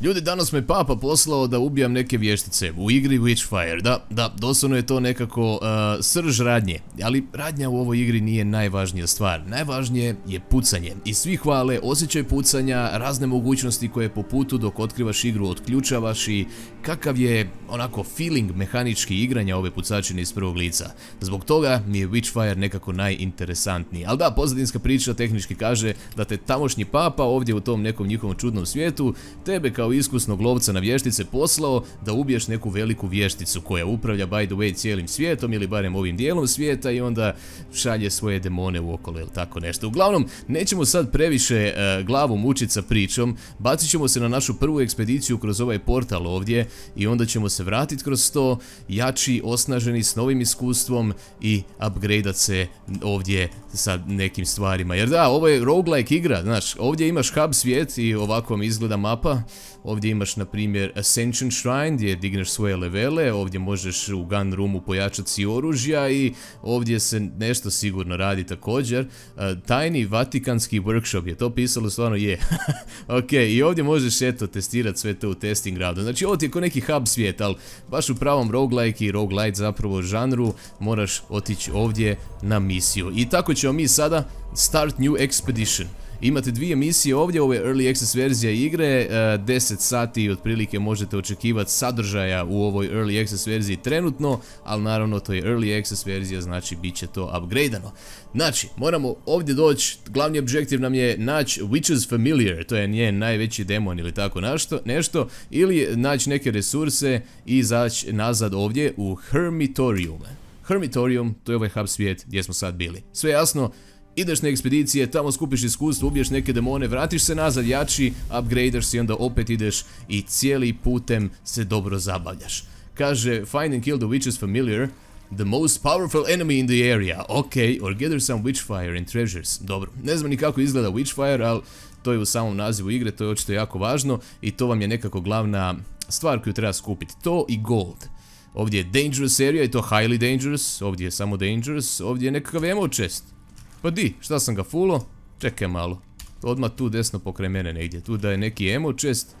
Ljudi, danas me papa poslao da ubijam neke vještice u igri Witchfire. Da, da, doslovno je to nekako uh, srž radnje. Ali radnja u ovoj igri nije najvažnija stvar. Najvažnije je pucanje. I svi hvale osjećaj pucanja, razne mogućnosti koje po putu dok otkrivaš igru otključavaš i kakav je onako feeling mehanički igranja ove pucačine iz prvog lica. Zbog toga mi je Witchfire nekako najinteresantniji. Ali da, pozadinska priča tehnički kaže da te tamošnji papa ovdje u tom nekom njihovom čudnom svijetu tebe kao iskusnog lovca na vještice poslao da ubiješ neku veliku vješticu koja upravlja by the way cijelim svijetom ili barem ovim dijelom svijeta i onda šalje svoje demone u okolo ili tako nešto. Uglavnom, nećemo sad previše e, glavu mučiti sa pričom, bacit ćemo se na našu prvu ekspediciju kroz ovaj portal ovdje i onda ćemo se vratiti kroz to, jači, osnaženi, s novim iskustvom i upgradeat se ovdje sa nekim stvarima. Jer da, ovo je roguelike igra, znaš, ovdje imaš hub svijet i ovako vam izgleda mapa, Ovdje imaš na primjer Ascension Shrine gdje digneš svoje levele, ovdje možeš u gun roomu pojačati si oružja i ovdje se nešto sigurno radi također. E, tajni Vatikanski workshop je to pisalo, stvarno je. ok, i ovdje možeš eto testirati sve to u testing groundu. Znači ti je ko neki hub svijet, ali baš u pravom roguelike i roguelite zapravo žanru moraš otići ovdje na misiju. I tako ćemo mi sada start new expedition. Imate dvije misije ovdje, ovo je Early Access verzija igre, 10 e, sati otprilike možete očekivati sadržaja u ovoj Early Access verziji trenutno, ali naravno to je Early Access verzija, znači bit će to upgradeano. Znači, moramo ovdje doći, glavni objektiv nam je naći Witch's Familiar, to je njen najveći demon ili tako nešto ili naći neke resurse i zaći nazad ovdje u Hermitorium. Hermitorium, to je ovaj hub svijet gdje smo sad bili. Sve jasno, ideš na ekspedicije, tamo skupiš iskustvo, ubiješ neke demone, vratiš se nazad jači, upgradeš i onda opet ideš i cijeli putem se dobro zabavljaš. Kaže, find and kill the witches familiar, the most powerful enemy in the area. Ok, or gather some witchfire and treasures. Dobro, ne znam ni kako izgleda witchfire, ali to je u samom nazivu igre, to je očito jako važno i to vam je nekako glavna stvar koju treba skupiti. To i gold. Ovdje je dangerous area i to highly dangerous, ovdje je samo dangerous, ovdje je nekakav ammo chest. Pa di, šta sam ga fulo? Čekaj malo. Odmah tu desno pokraj mene negdje. Tu da je neki emo chest.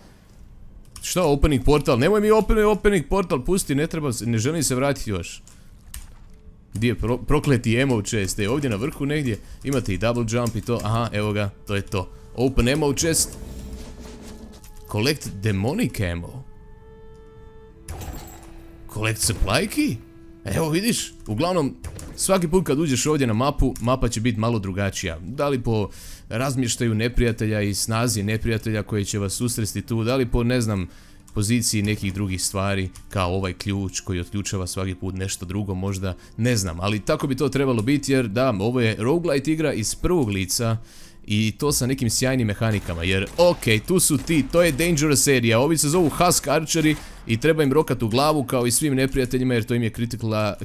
Šta opening portal? Nemoj mi opening, portal, pusti, ne treba, ne želim se vratiti još. Gdje je prokleti emo chest? E, ovdje na vrhu negdje imate i double jump i to. Aha, evo ga, to je to. Open emo chest. Collect demonic ammo. Collect supply key? Evo vidiš, uglavnom Svaki put kad uđeš ovdje na mapu, mapa će biti malo drugačija. Da li po razmještaju neprijatelja i snazi neprijatelja koji će vas susresti tu, da li po, ne znam, poziciji nekih drugih stvari, kao ovaj ključ koji otključava svaki put nešto drugo možda, ne znam. Ali tako bi to trebalo biti jer da, ovo je roguelite igra iz prvog lica, i to sa nekim sjajnim mehanikama jer ok, tu su ti, to je Dangerous Area, ovi se zovu Husk Archeri i treba im rokat u glavu kao i svim neprijateljima jer to im je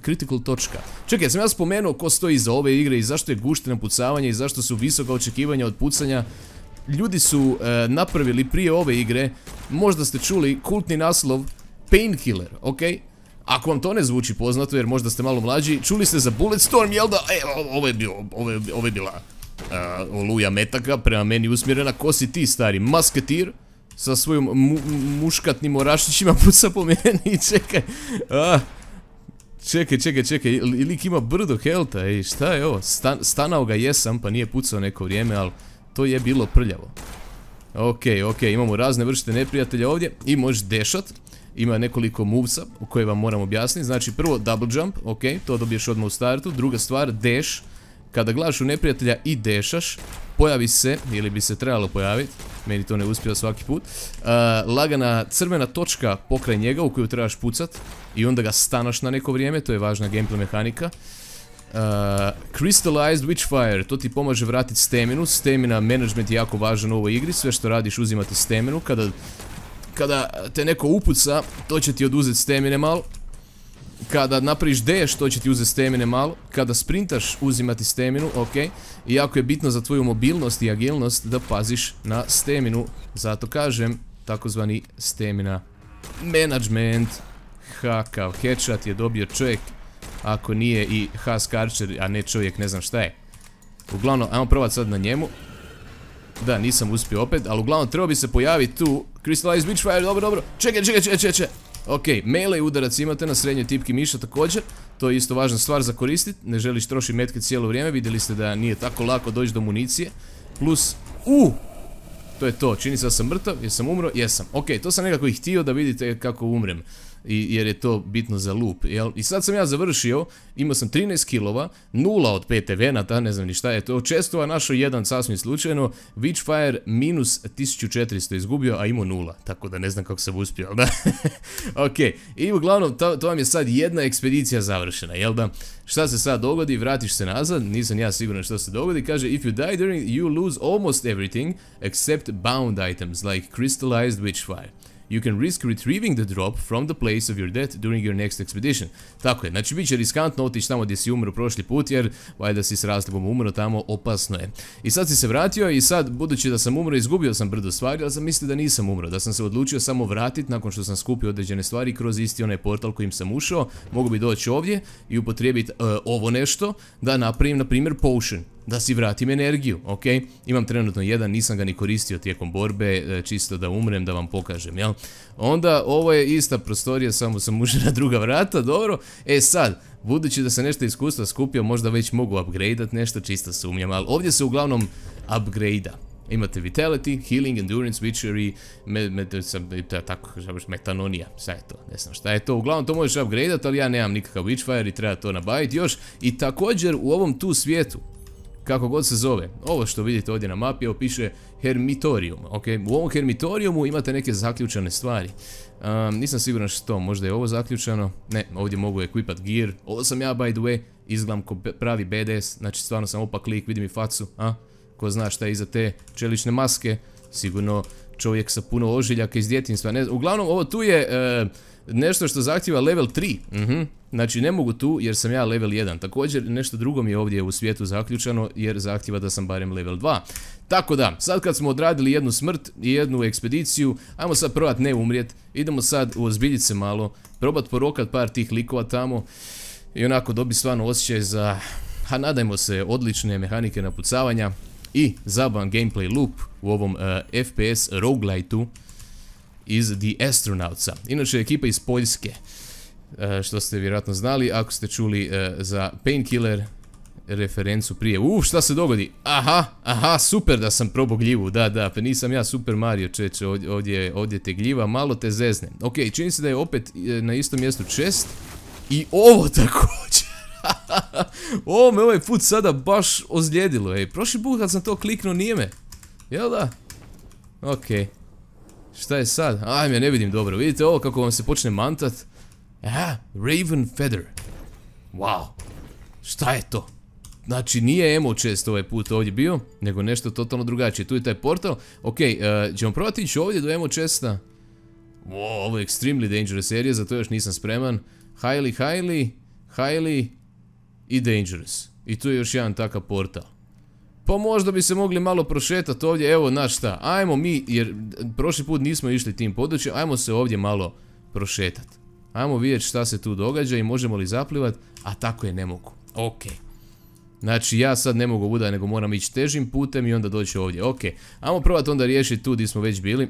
critical, točka. Čekaj, sam ja spomenuo ko stoji iza ove igre i zašto je gušteno pucavanje i zašto su visoka očekivanja od pucanja. Ljudi su e, napravili prije ove igre, možda ste čuli kultni naslov Painkiller, ok? Ako vam to ne zvuči poznato jer možda ste malo mlađi, čuli ste za Bulletstorm, jel da? E, ovo je, bilo, ovo je, ovo je bila oluja metaka prema meni usmjerena. Ko si ti stari? Masketir? Sa svojim muškatnim orašićima puca po meni. Čekaj. Čekaj, čekaj, čekaj. Lik ima brdo helta. Ej, šta je ovo? stanao ga jesam pa nije pucao neko vrijeme, ali to je bilo prljavo. Ok, ok, imamo razne vrste neprijatelja ovdje i možeš dešat. Ima nekoliko movesa koje vam moram objasniti. Znači prvo double jump, ok, to dobiješ odmah u startu. Druga stvar, dash kada gledaš u neprijatelja i dešaš, pojavi se, ili bi se trebalo pojaviti, meni to ne uspio svaki put, uh, lagana crvena točka pokraj njega u koju trebaš pucat i onda ga stanaš na neko vrijeme, to je važna gameplay mehanika. Uh, crystallized Witchfire, to ti pomaže vratiti staminu, stamina management je jako važan u ovoj igri, sve što radiš uzimati staminu, kada, kada te neko upuca, to će ti oduzeti stamine malo, kada napraviš dash, to će ti uzeti stamine malo. Kada sprintaš, uzimati staminu, ok. I jako je bitno za tvoju mobilnost i agilnost da paziš na staminu. Zato kažem, takozvani stamina management. Hakav headshot je dobio čovjek. Ako nije i Husk Archer, a ne čovjek, ne znam šta je. Uglavnom, ajmo probati sad na njemu. Da, nisam uspio opet, ali uglavnom treba bi se pojaviti tu Crystallized Witchfire, dobro, dobro. Čekaj, čekaj, čekaj, čekaj. Ok, melee udarac imate na srednjoj tipki miša također. To je isto važna stvar za koristiti. Ne želiš trošiti metke cijelo vrijeme. Vidjeli ste da nije tako lako doći do municije. Plus, u, to je to, čini se da sam mrtav, jesam umro, jesam. Ok, to sam nekako i htio da vidite kako umrem. Jer je to bitno za loop? I sad sam ja završio, imao sam 13 kilova, nula od 5 evenata, ne znam ni šta je to. Čestova našao jedan sasvim slučajno, Witchfire minus 1400 izgubio, a imao nula. Tako da ne znam kako sam uspio, da? ok, i uglavnom, to, to vam je sad jedna ekspedicija završena, jel da? Šta se sad dogodi, vratiš se nazad, nisam ja siguran što se dogodi, kaže If you die during, you lose almost everything except bound items like crystallized witchfire you can risk retrieving the drop from the place of your death during your next expedition. Tako je, znači bit će riskantno otići tamo gdje si umro prošli put jer valjda si s razlogom umro tamo, opasno je. I sad si se vratio i sad, budući da sam umro, izgubio sam brdo stvari, ali sam mislio da nisam umro, da sam se odlučio samo vratiti nakon što sam skupio određene stvari kroz isti onaj portal kojim sam ušao, mogu bi doći ovdje i upotrijebiti e, ovo nešto da napravim, na primjer, potion da si vratim energiju, ok? Imam trenutno jedan, nisam ga ni koristio tijekom borbe, e, čisto da umrem, da vam pokažem, jel? Onda, ovo je ista prostorija, samo sam ušao na druga vrata, dobro? E sad, budući da sam nešto iskustva skupio, možda već mogu upgradeat nešto, čisto sumnjam, ali ovdje se uglavnom upgradea. Imate Vitality, Healing, Endurance, Witchery, Metanonija, šta je to, ne znam šta je to. Uglavnom to možeš upgradeat, ali ja nemam nikakav Witchfire i treba to nabaviti još. I također u ovom tu svijetu, kako god se zove. Ovo što vidite ovdje na mapi, ovo piše Hermitorium? U ovom Hermitoriumu imate neke zaključane stvari. nisam siguran što, možda je ovo zaključano. Ne, ovdje mogu equipat gear. Ovo sam ja, by the way, izgledam ko pravi BDS, znači stvarno sam opak lik, vidim i facu, a? Ko zna šta je iza te čelične maske, sigurno čovjek sa puno ožiljaka iz djetinstva. uglavnom, ovo tu je... E, nešto što zahtjeva level 3. Mhm. Znači ne mogu tu jer sam ja level 1. Također nešto drugo mi je ovdje u svijetu zaključano jer zahtjeva da sam barem level 2. Tako da, sad kad smo odradili jednu smrt i jednu ekspediciju, ajmo sad probat ne umrijet. Idemo sad ozbiljit se malo, probat porokat par tih likova tamo i onako dobi stvarno osjećaj za, ha nadajmo se, odlične mehanike napucavanja i zabavan gameplay loop u ovom eh, FPS roguelite iz The Astronautsa. Inače, ekipa iz Poljske, e, što ste vjerojatno znali, ako ste čuli e, za Painkiller referencu prije. Uf, šta se dogodi? Aha, aha, super da sam probao gljivu, da, da, pa nisam ja Super Mario čeče, ovdje, ovdje te gljiva, malo te zezne. Ok, čini se da je opet e, na istom mjestu čest i ovo također. ovo me ovaj put sada baš ozlijedilo, ej, prošli put kad sam to kliknuo nije me, jel da? Okej. Šta je sad? Ajme, ne vidim dobro. Vidite ovo kako vam se počne mantat? Aha, Raven Feather. Wow. Šta je to? Znači, nije emo chest ovaj put ovdje bio, nego nešto totalno drugačije. Tu je taj portal. Ok, uh, ćemo probati ići ovdje do emo chesta. Wow, ovo je extremely dangerous area, zato još nisam spreman. Highly, highly, highly i dangerous. I tu je još jedan takav portal. Pa možda bi se mogli malo prošetati ovdje, evo znaš šta, ajmo mi, jer prošli put nismo išli tim područjem, ajmo se ovdje malo prošetati. Ajmo vidjeti šta se tu događa i možemo li zaplivat, a tako je ne mogu. Ok. Znači ja sad ne mogu vuda nego moram ići težim putem i onda doći ovdje. Ok, ajmo probati onda riješiti tu gdje smo već bili.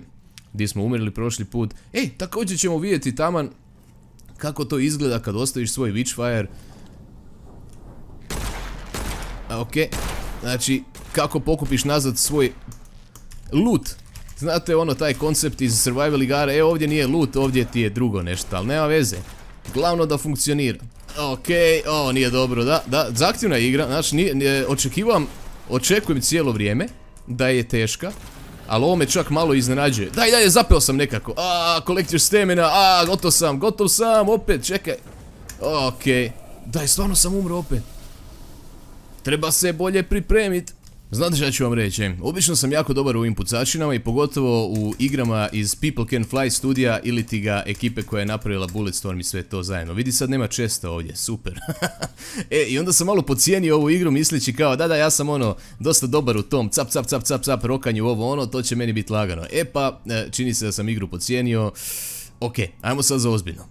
Gdje smo umrli prošli put. Ej, također ćemo vidjeti taman kako to izgleda kad ostaviš svoj Witchfire. Ok, Znači, kako pokupiš nazad svoj loot. Znate ono taj koncept iz survival igara, e ovdje nije loot, ovdje ti je drugo nešto, ali nema veze. Glavno da funkcionira. Okej, ovo nije dobro, da, da, zahtjevna igra, znači nije, očekivam, očekujem cijelo vrijeme da je teška, ali ovo me čak malo iznenađuje. Daj, daj, zapeo sam nekako, a, collector stamina, a, gotov sam, gotov sam, opet, čekaj. Okej, daj, stvarno sam umro opet. Treba se bolje pripremit. Znate šta ću vam reći, obično sam jako dobar u ovim pucačinama i pogotovo u igrama iz People Can Fly studija ili ti ga ekipe koja je napravila Bulletstorm i sve to zajedno. Vidi sad nema česta ovdje, super. e, i onda sam malo pocijenio ovu igru misleći kao da da ja sam ono dosta dobar u tom cap cap cap cap cap rokanju ovo ono, to će meni biti lagano. E pa, e, čini se da sam igru pocijenio. Ok, ajmo sad za ozbiljno.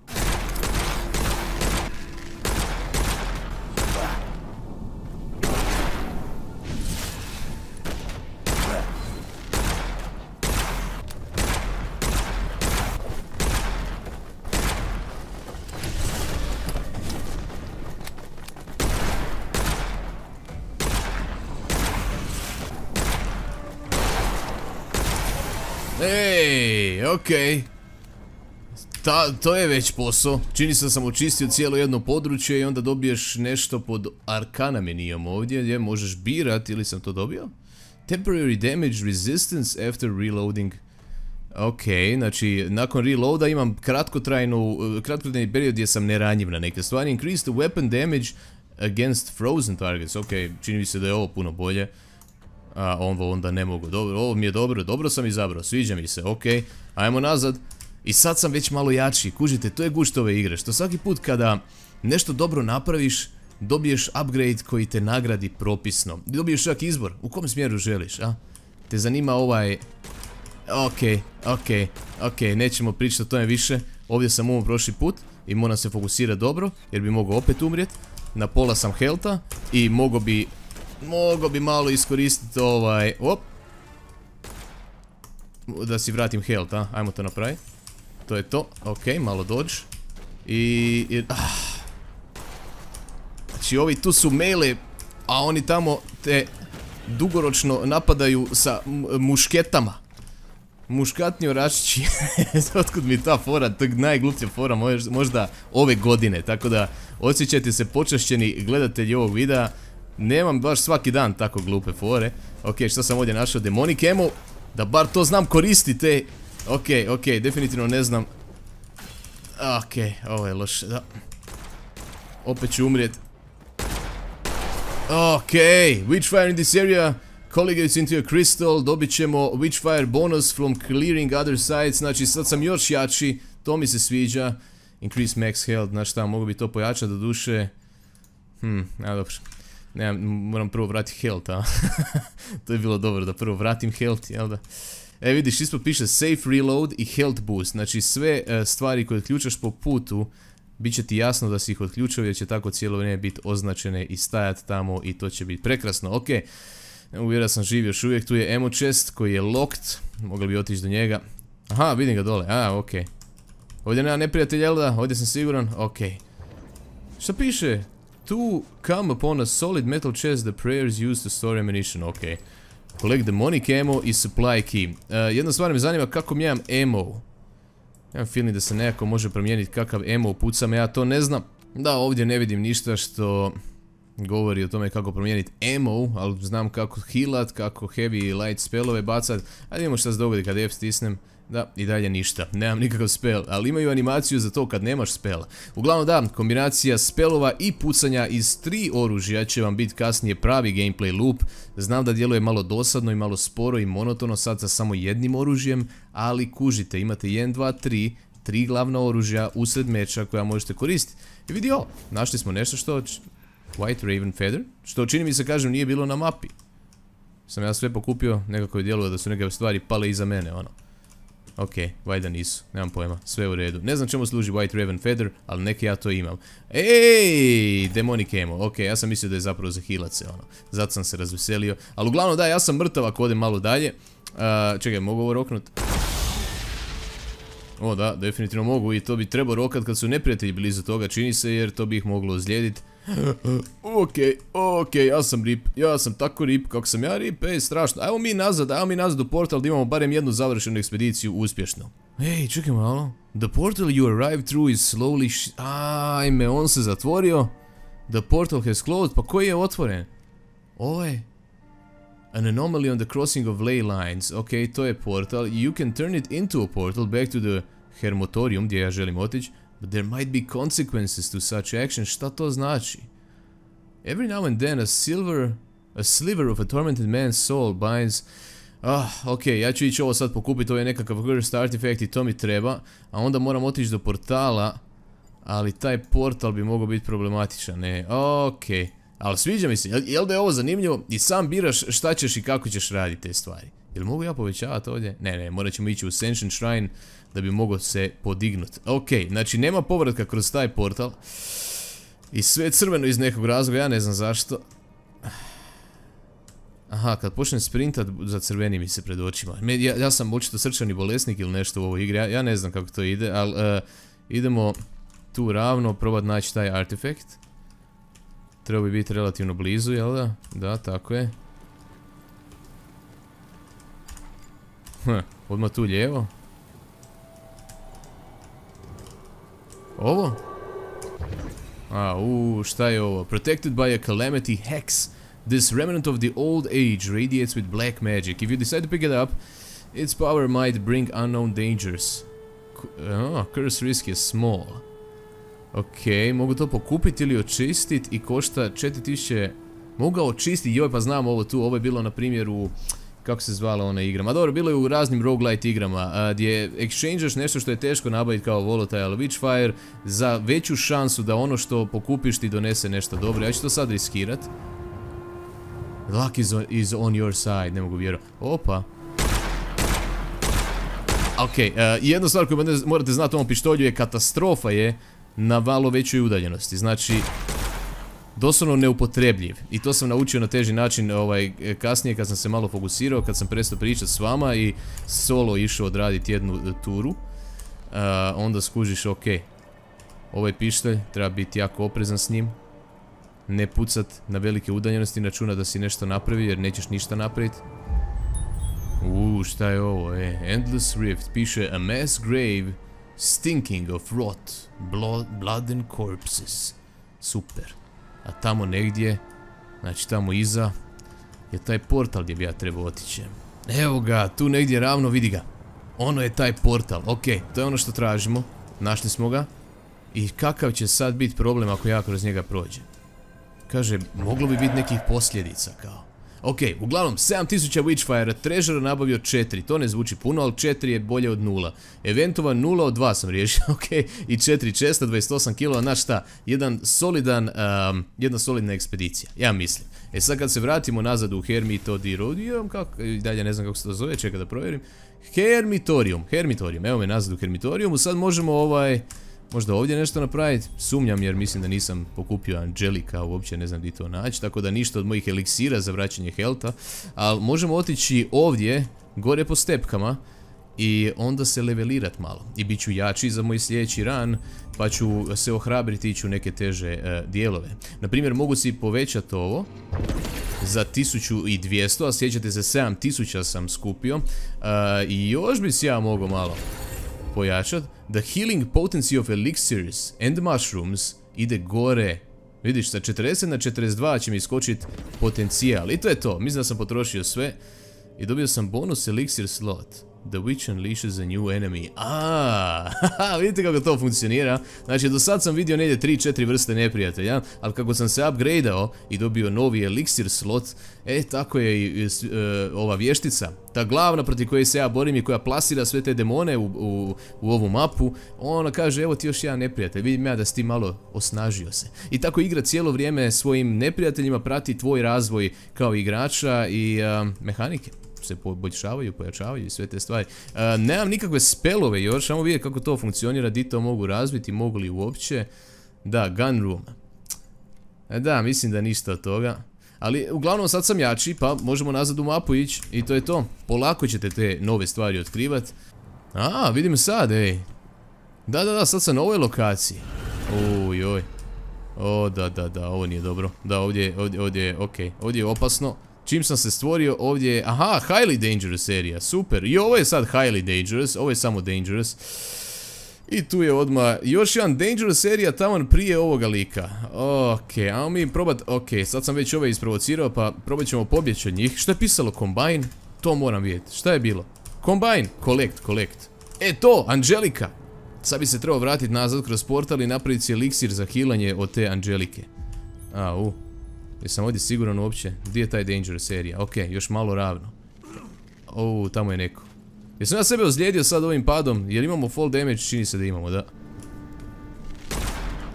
Okej. to je već posao. Čini se da sam očistio cijelo jedno područje i onda dobiješ nešto pod arkana menijom ovdje gdje možeš birat ili sam to dobio? Temporary damage resistance after reloading. Ok, znači nakon reloada imam kratkotrajnu, kratkotrajni period gdje sam neranjiv na neke stvari. Increase the weapon damage against frozen targets. Ok, čini mi se da je ovo puno bolje. A ovo onda ne mogu. Dobro, ovo mi je dobro, dobro sam izabrao, sviđa mi se, ok. Ajmo nazad. I sad sam već malo jači, kužite, to je gušt ove igre, što svaki put kada nešto dobro napraviš, dobiješ upgrade koji te nagradi propisno. Dobiješ čak izbor, u kom smjeru želiš, a? Te zanima ovaj... Ok, ok, ok, nećemo pričati o tome više. Ovdje sam ovo prošli put i moram se fokusirati dobro, jer bi mogao opet umrijeti. Na pola sam helta i mogo bi... Mogo bi malo iskoristiti ovaj... Op! Da si vratim health, a? Ajmo to napraviti. To je to, ok, malo dodge. I... Ah. Znači ovi tu su mele, a oni tamo te dugoročno napadaju sa mušketama. Muškatni oračići, otkud mi ta fora, to je najgluplja fora možda ove godine, tako da osjećajte se počašćeni gledatelji ovog videa. Nemam baš svaki dan tako glupe fore. Ok, što sam ovdje našao? Demonic Ammo, da bar to znam koristiti, Ok, ok, definitivno ne znam. Ok, ovo je loše, da. Opet ću umrijet. Ok, Witchfire in this area colligates into a crystal, dobit ćemo Witchfire bonus from clearing other sides, znači sad sam još jači, to mi se sviđa. Increase max health, znači šta, mogu bi to pojačati do duše. Hm, a dobro. Ne, moram prvo vratiti health, a? to je bilo dobro da prvo vratim health, jel da? E vidiš, ispod piše safe reload i health boost. Znači sve e, stvari koje ključaš po putu, bit će ti jasno da si ih odključao jer će tako cijelo vrijeme biti označene i stajat tamo i to će biti prekrasno. Ok, uvjera sam živ još uvijek, tu je ammo chest koji je locked, mogli bi otići do njega. Aha, vidim ga dole, a ok. Ovdje nema neprijatelja, jel da? Ovdje sam siguran, ok. Što piše? To come upon a solid metal chest the prayers used to store ammunition, ok. Collect demonic ammo i supply key. Uh, jedna stvar me zanima kako mijenjam ammo. Imam feeling da se nekako može promijeniti kakav ammo pucam, ja to ne znam. Da, ovdje ne vidim ništa što govori o tome kako promijeniti ammo, ali znam kako healat, kako heavy i light spellove bacat. Ajde vidimo šta se dogodi kad F stisnem. Da, i dalje ništa, nemam nikakav spell, ali imaju animaciju za to kad nemaš spela. Uglavnom da, kombinacija spelova i pucanja iz tri oružja će vam biti kasnije pravi gameplay loop. Znam da djeluje malo dosadno i malo sporo i monotono sad sa samo jednim oružjem, ali kužite, imate 1, 2, 3, tri glavna oružja usred meča koja možete koristiti. I vidi ovo, našli smo nešto što... White Raven Feather, što čini mi se kažem nije bilo na mapi. Sam ja sve pokupio, nekako je djeluje da su neke stvari pale iza mene, ono. Ok, valjda nisu, nemam pojma, sve u redu. Ne znam čemu služi White Raven Feather, ali neki ja to imam. Ej, Demonic Ammo, ok, ja sam mislio da je zapravo za hilace, ono. Zato sam se razveselio. Ali uglavnom da, ja sam mrtav ako odem malo dalje. čekaj, mogu ovo roknut? O da, definitivno mogu i to bi trebao rokat kad su neprijatelji blizu toga, čini se, jer to bi ih moglo ozlijediti. Ok, ok, ja sam rip, ja sam tako rip, kako sam ja rip, ej, strašno. Ajmo mi nazad, ajmo mi nazad u portal da imamo barem jednu završenu ekspediciju uspješno. Ej, čekaj malo. The portal you arrived through is slowly Ajme, on se zatvorio. The portal has closed, pa koji je otvoren? Ovaj. An anomaly on the crossing of ley lines. Ok, to je portal. You can turn it into a portal back to the Hermotorium, gdje ja želim otići. But there might be consequences to such action. Šta to znači? Every now and then a silver, a sliver of a tormented man's soul binds... Ah, ok, ja ću ići ovo sad pokupiti, ovo je nekakav cursed artifact i to mi treba. A onda moram otići do portala. Ali taj portal bi mogao biti problematičan, ne, ok. Ali sviđa mi se, jel da je ovo zanimljivo? I sam biraš šta ćeš i kako ćeš raditi te stvari. Jel mogu ja povećavati ovdje? Ne, ne, morat ćemo ići u Ascension Shrine da bi mogao se podignut. Ok, znači nema povratka kroz taj portal. I sve je crveno iz nekog razloga, ja ne znam zašto. Aha, kad počnem sprintat, za crveni mi se pred očima. Ja, sam očito srčani bolesnik ili nešto u ovoj igri, ja, ne znam kako to ide, ali e, idemo tu ravno, probat naći taj artefakt. Treba bi biti relativno blizu, jel da? Da, tako je. Hm, odmah tu lijevo. Ovo? A, u, šta je ovo? Protected by a calamity hex. This remnant of the old age radiates with black magic. If you decide to pick it up, its power might bring unknown dangers. Oh, curse risk is small. Ok, mogu to pokupiti ili očistiti i košta 4000... Mogu ga očistiti, joj pa znam ovo tu, ovo je bilo na primjer u... Kako se zvala ona igra? Ma dobro, bilo je u raznim roguelite igrama, gdje exchangeš nešto što je teško nabaviti kao volatile witchfire za veću šansu da ono što pokupiš ti donese nešto dobro. Ja ću to sad riskirat. Luck is on, your side, ne mogu vjerovati. Opa. Ok, uh, jedna stvar koju morate znati o ovom pištolju je katastrofa je na malo većoj udaljenosti. Znači, doslovno neupotrebljiv. I to sam naučio na teži način ovaj, kasnije kad sam se malo fokusirao, kad sam prestao pričati s vama i solo išao odraditi jednu e, turu. Uh, onda skužiš, ok, ovaj pištolj treba biti jako oprezan s njim. Ne pucat na velike udaljenosti, računa da si nešto napravi jer nećeš ništa napraviti. Uuu, šta je ovo, e? Endless Rift, piše A mass grave stinking of rot, blood, blood and corpses. Super. A tamo negdje, znači tamo iza, je taj portal gdje bi ja trebao otići. Evo ga, tu negdje ravno, vidi ga. Ono je taj portal, ok, to je ono što tražimo. Našli smo ga. I kakav će sad biti problem ako ja kroz njega prođem? Kaže, moglo bi biti nekih posljedica kao. Ok, uglavnom 7000 Witchfire, Treasure nabavio 4, to ne zvuči puno, ali 4 je bolje od 0. Eventualno 0 od 2 sam riješio, ok, i 4 česta, 28 kg, znaš šta, jedan solidan, jedna solidna ekspedicija, ja mislim. E sad kad se vratimo nazad u Hermitodium, kako, dalje ne znam kako se to zove, čekaj da provjerim. Hermitorium, Hermitorium, evo me nazad u Hermitoriumu, sad možemo ovaj... Možda ovdje nešto napraviti, sumnjam jer mislim da nisam pokupio Angelika, uopće ne znam gdje to naći, tako da ništa od mojih eliksira za vraćanje helta, ali možemo otići ovdje, gore po stepkama, i onda se levelirat malo. I bit ću jači za moj sljedeći ran, pa ću se ohrabriti ići u neke teže e, dijelove. Naprimjer, mogu si povećati ovo za 1200, a sjećate se 7000 sam skupio. E, I još bi si ja mogao malo pojačat. The healing potency of elixirs and mushrooms ide gore. Vidiš, sa 40 na 42 će mi iskočit potencijal. I to je to. Mislim da sam potrošio sve. I dobio sam bonus elixir slot. The Witch unleashes a new enemy. Aaaa, vidite kako to funkcionira. Znači, do sad sam vidio negdje 3-4 vrste neprijatelja, ali kako sam se upgradeao i dobio novi elixir slot, e, tako je i e, ova vještica. Ta glavna protiv koje se ja borim i koja plasira sve te demone u, u, ovu mapu, ona kaže, evo ti još jedan neprijatelj, vidim ja da si ti malo osnažio se. I tako igra cijelo vrijeme svojim neprijateljima prati tvoj razvoj kao igrača i mehanike se poboljšavaju, pojačavaju i sve te stvari. E, nemam nikakve spelove još, samo vidjeti kako to funkcionira, di to mogu razviti, mogu li uopće. Da, gun room. E, da, mislim da ništa od toga. Ali uglavnom sad sam jači, pa možemo nazad u mapu ići i to je to. Polako ćete te nove stvari otkrivat. A, vidim sad, ej. Da, da, da, sad sam na ovoj lokaciji. Uj, oj. O, da, da, da, ovo nije dobro. Da, ovdje, ovdje, ovdje, okej. Ovdje je opasno. Čim sam se stvorio ovdje aha, highly dangerous area, super. I ovo je sad highly dangerous, ovo je samo dangerous. I tu je odmah još jedan dangerous area tamo prije ovoga lika. Ok, ajmo mi probat, ok, sad sam već ove isprovocirao pa probat ćemo pobjeći od njih. Što je pisalo combine? To moram vidjeti. Šta je bilo? Combine, collect, collect. E to, Angelika. Sad bi se trebao vratiti nazad kroz portal i napraviti si eliksir za hilanje od te Angelike. A, u. Jesam ovdje siguran uopće? Gdje je taj Dangerous area? Ok, još malo ravno. O, tamo je neko. Jesam ja sebe ozlijedio sad ovim padom? Jer imamo fall damage? Čini se da imamo, da.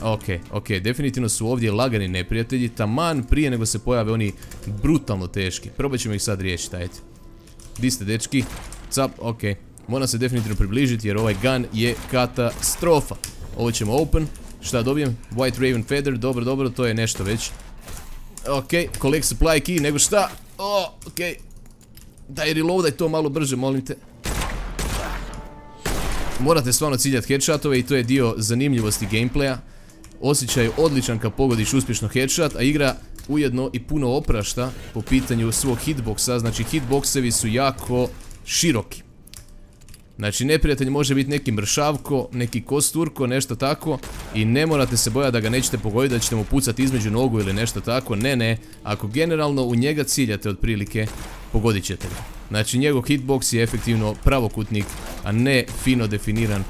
Ok, ok, definitivno su ovdje lagani neprijatelji, taman prije nego se pojave oni brutalno teški. Probat ćemo ih sad riješiti, ajde. Di ste, dečki? Cap, ok. Moram se definitivno približiti jer ovaj gun je katastrofa. Ovo ćemo open. Šta dobijem? White Raven Feather, dobro, dobro, to je nešto već. Ok, collect supply key, nego šta? O, ok. Daj reloadaj to malo brže, molim te. Morate stvarno ciljati headshotove i to je dio zanimljivosti gameplaya. Osjećaj odličan kad pogodiš uspješno headshot, a igra ujedno i puno oprašta po pitanju svog hitboxa, znači hitboxevi su jako široki. Znači neprijatelj može biti neki mršavko, neki kosturko, nešto tako i ne morate se bojati da ga nećete pogoditi, da ćete mu pucati između nogu ili nešto tako, ne ne, ako generalno u njega ciljate otprilike, pogodit ćete ga. Znači njegov hitbox je efektivno pravokutnik, a ne fino definiran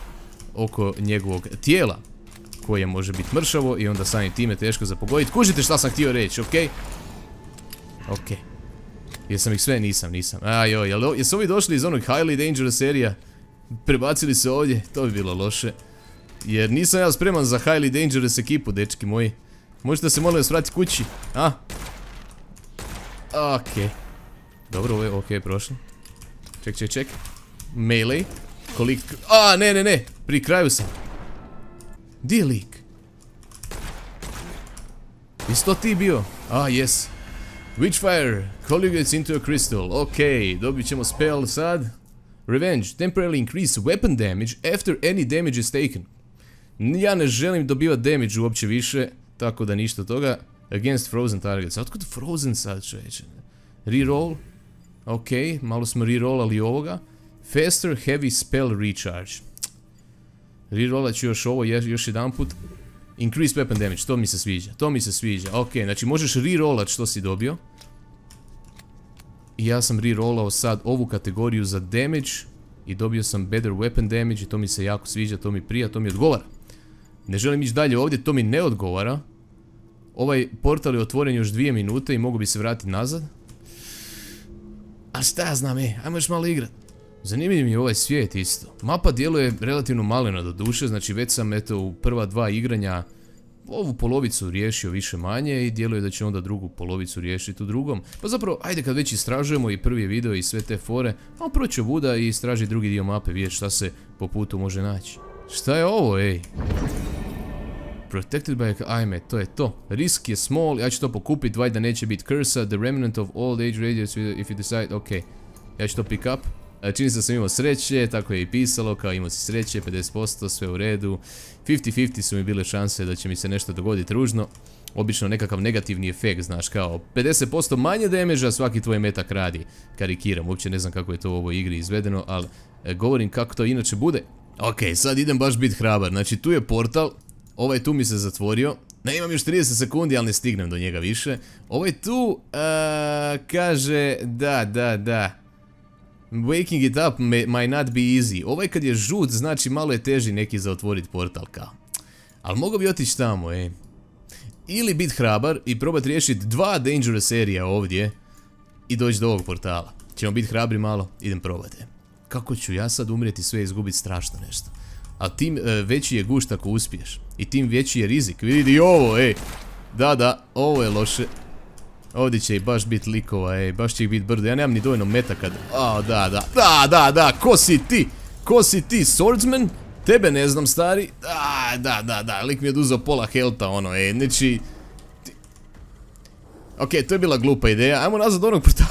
oko njegovog tijela koje može biti mršavo i onda samim time teško za pogoditi. Kužite šta sam htio reći, okej? Okej. Jesam ih sve? Nisam, nisam. A joj, jesu ovi došli iz onog Highly Dangerous serija? Prebacili se ovdje? To bi bilo loše. Jer nisam ja spreman za Highly Dangerous ekipu, dečki moji. Možete se molim vas kući, a? Okej. Dobro, ovo je okej prošlo. Ček, ček, ček. Melee. Koliko... A, ne, ne, ne. Pri kraju sam. Di je lik? Jesi to ti bio? A, jes. Witchfire colligates into a crystal. Ok, dobit ćemo spell sad. Revenge. Temporarily increase weapon damage after any damage is taken. Ja ne želim dobivati damage uopće više, tako da ništa toga. Against frozen targets. Otkud frozen sad čovječe? Reroll. Ok, malo smo rerollali ovoga. Faster heavy spell recharge. Rerollat ću još ovo još jedan put. Increased weapon damage, to mi se sviđa, to mi se sviđa. Ok, znači možeš rerollat što si dobio. I ja sam rerollao sad ovu kategoriju za damage. I dobio sam better weapon damage i to mi se jako sviđa, to mi prija, to mi odgovara. Ne želim ići dalje ovdje, to mi ne odgovara. Ovaj portal je otvoren još dvije minute i mogu bi se vratiti nazad. A šta ja znam, e, ajmo još malo igrat. Zanimljiv mi je ovaj svijet isto. Mapa djeluje relativno malena do duše, znači već sam eto u prva dva igranja ovu polovicu riješio više manje i djeluje da će onda drugu polovicu riješiti u drugom. Pa zapravo, ajde kad već istražujemo i prvi video i sve te fore, a proći Buda i istraži drugi dio mape, vidjeti šta se po putu može naći. Šta je ovo, ej? Protected by... Ajme, to je to. Risk je small, ja ću to pokupit, valjda neće biti cursa, the remnant of old age radius if you decide, ok. Ja ću to pick up. E, čini se da sam imao sreće, tako je i pisalo, kao imao si sreće, 50%, sve u redu. 50-50 su mi bile šanse da će mi se nešto dogoditi ružno. Obično nekakav negativni efekt, znaš, kao 50% manje demeža svaki tvoj metak radi. Karikiram, uopće ne znam kako je to u ovoj igri izvedeno, ali e, govorim kako to inače bude. Ok, sad idem baš bit hrabar, znači tu je portal, ovaj tu mi se zatvorio, ne imam još 30 sekundi, ali ne stignem do njega više. Ovaj tu, e, kaže, da, da, da, Waking it up might not be easy. Ovaj kad je žut, znači malo je teži neki za otvoriti portal kao. Ali mogu bi otići tamo, ej. Ili bit hrabar i probat riješiti dva Dangerous serija ovdje i doći do ovog portala. Ćemo biti hrabri malo, idem probati. Kako ću ja sad umrijeti sve i izgubiti strašno nešto. A tim e, veći je gušt ako uspiješ. I tim veći je rizik. Vidi ovo, ej. Da, da, ovo je loše. Ovdje će i baš bit likova, ej, baš će ih bit brdo. Ja nemam ni dovoljno metaka. A, da, da, da, da, da, ko si ti? Ko si ti, swordsman? Tebe ne znam, stari. Da, da, da, da, lik mi je oduzao pola helta, ono, ej, znači... Ok, to je bila glupa ideja. Ajmo nazad do onog portala.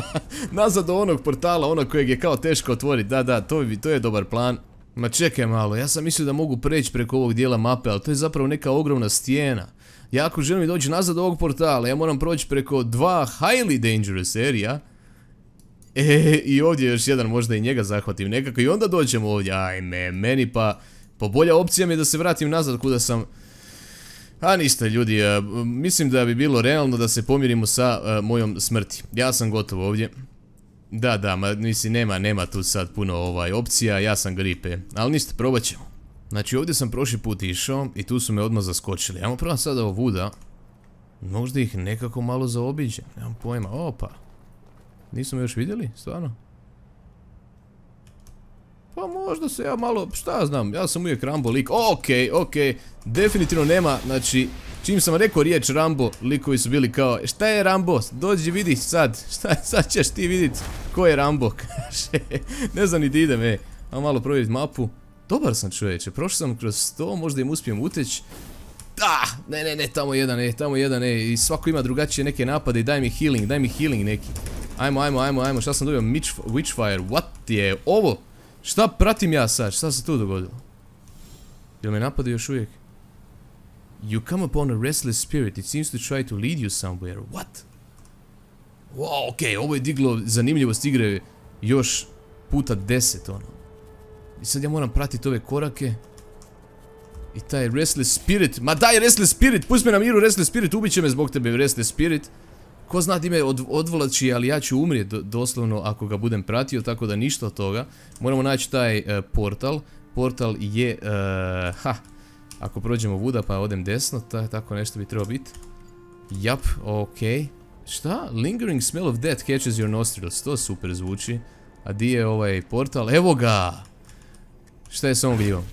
nazad do onog portala, onog kojeg je kao teško otvoriti. Da, da, to, to je dobar plan. Ma čekaj malo, ja sam mislio da mogu preći preko ovog dijela mape, ali to je zapravo neka ogromna stijena. Ja ako želim doći nazad ovog portala, ja moram proći preko dva highly dangerous area. E, i ovdje još jedan, možda i njega zahvatim nekako i onda dođemo ovdje. Ajme, meni pa... Pa bolja opcija mi je da se vratim nazad kuda sam... A ništa ljudi, e, mislim da bi bilo realno da se pomirimo sa e, mojom smrti. Ja sam gotov ovdje. Da, da, mislim nema, nema tu sad puno ovaj opcija, ja sam gripe. Ali ništa, probat ćemo. Znači ovdje sam prošli put išao i tu su me odmah zaskočili. Ajmo prvo sada ovuda. Možda ih nekako malo zaobiđem, nemam pojma. Opa. Nisu me još vidjeli, stvarno? Pa možda se ja malo, šta znam, ja sam uvijek Rambo lik. Okej, okej, definitivno nema, znači, čim sam rekao riječ Rambo, likovi su bili kao, šta je Rambo, dođi vidi sad, šta, sad ćeš ti vidjeti ko je Rambo, kaže, ne znam ni di idem, ej, Ajmo malo provjeriti mapu. Dobar sam čovječe, prošao sam kroz to, možda im uspijem uteći. Da, ne, ne, ne, tamo jedan, e, tamo jedan, e, i svako ima drugačije neke napade i daj mi healing, daj mi healing neki. Ajmo, ajmo, ajmo, ajmo, šta sam dobio? Witchfire, what je ovo? Šta pratim ja sad, šta se tu dogodilo? Jel me napade još uvijek? You come upon a restless spirit, it seems to try to lead you somewhere, what? Wow, okej, ovo je diglo zanimljivost igre još puta deset, ono. I sad ja moram pratiti ove korake. I taj Restless Spirit, ma daj Restless Spirit, pusti me na miru Restless Spirit, ubit će me zbog tebe Restless Spirit. Ko zna di me odvlači, ali ja ću umrijeti doslovno ako ga budem pratio, tako da ništa od toga. Moramo naći taj e, portal. Portal je, e, ha, ako prođemo vuda pa odem desno, tako nešto bi trebao biti. Jap, okej. Šta? Lingering smell of death catches your nostrils, to super zvuči. A di je ovaj portal? Evo ga! Šta je s ovom gljivom?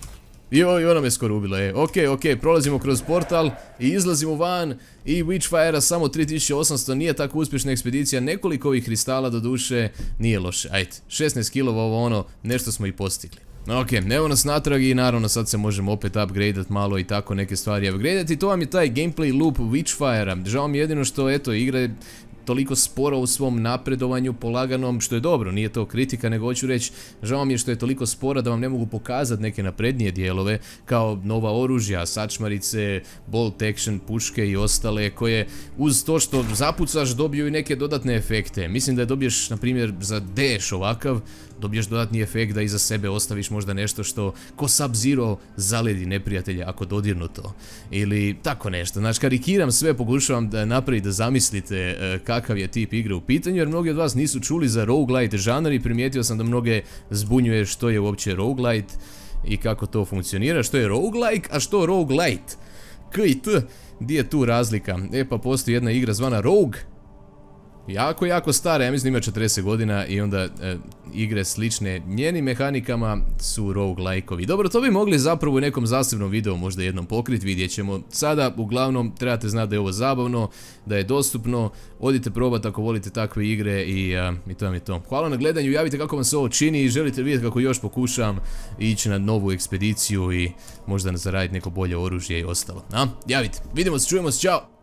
Joj, ona me skoro ubila, e. Ok, ok, prolazimo kroz portal i izlazimo van i Witchfire-a samo 3800, nije tako uspješna ekspedicija, nekoliko ovih kristala do duše, nije loše, ajde, 16 kilova ovo ono, nešto smo i postigli. Ok, evo nas natrag i naravno sad se možemo opet upgradeat malo i tako neke stvari upgradeat i to vam je taj gameplay loop Witchfire-a. Žao mi jedino što eto igra je toliko sporo u svom napredovanju polaganom, što je dobro, nije to kritika, nego hoću reći, žao mi je što je toliko spora da vam ne mogu pokazati neke naprednije dijelove, kao nova oružja, sačmarice, bolt action, puške i ostale, koje uz to što zapucaš dobiju i neke dodatne efekte. Mislim da je dobiješ, na primjer, za dash ovakav, dobiješ dodatni efekt da iza sebe ostaviš možda nešto što ko Sub-Zero zaledi neprijatelja ako dodirnu to. Ili tako nešto. Znači karikiram sve, pokušavam da napraviti da zamislite e, kakav je tip igre u pitanju jer mnogi od vas nisu čuli za roguelite žanar i primijetio sam da mnoge zbunjuje što je uopće roguelite i kako to funkcionira, što je roguelike, a što roguelite. K i T, di je tu razlika? E pa postoji jedna igra zvana Rogue, jako, jako stara, ja mislim ima 40 godina i onda e, igre slične njenim mehanikama su roguelike-ovi. Dobro, to bi mogli zapravo u nekom zasebnom videu možda jednom pokrit, vidjet ćemo. Sada, uglavnom, trebate znati da je ovo zabavno, da je dostupno, odite probati ako volite takve igre i, i to vam je to. Hvala na gledanju, javite kako vam se ovo čini i želite vidjeti kako još pokušam ići na novu ekspediciju i možda zaraditi neko bolje oružje i ostalo. A, javite, vidimo se, čujemo se, čao!